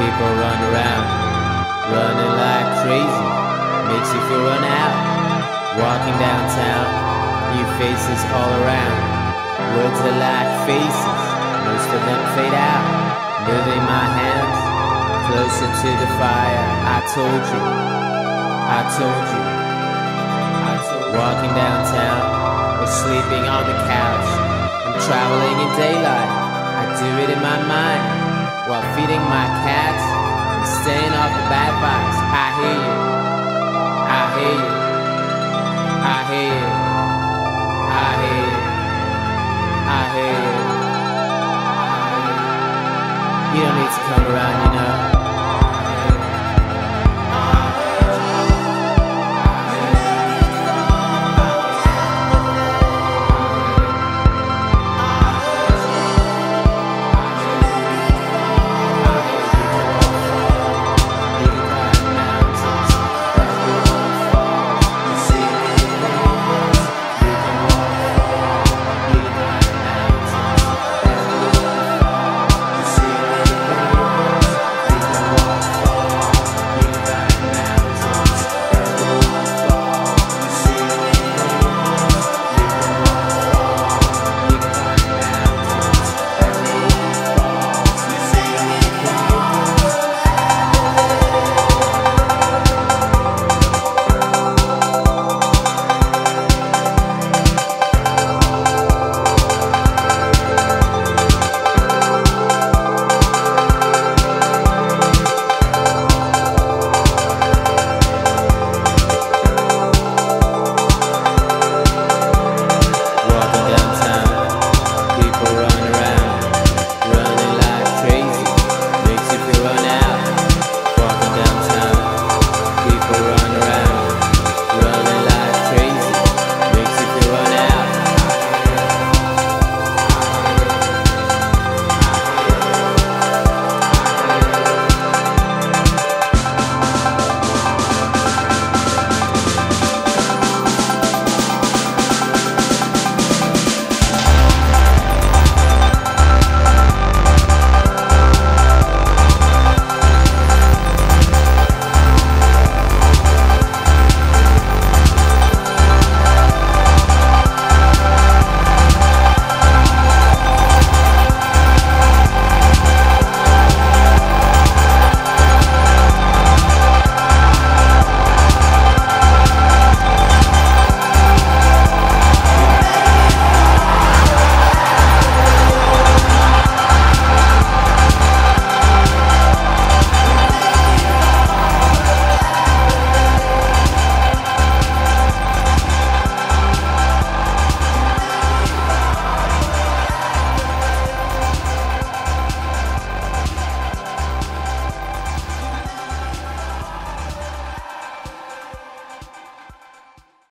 People run around, running like crazy, makes you feel run out. Walking downtown, new faces all around. Words are like faces, most of them fade out. Moving my hands closer to the fire. I told you, I told you. I told you. Walking downtown or sleeping on the couch. I'm traveling in daylight. I do it in my mind while feeding my cats and staying off the bad vibes. I hear you. I hear you. I hear you. I hear you. I hear you. You don't need to come around.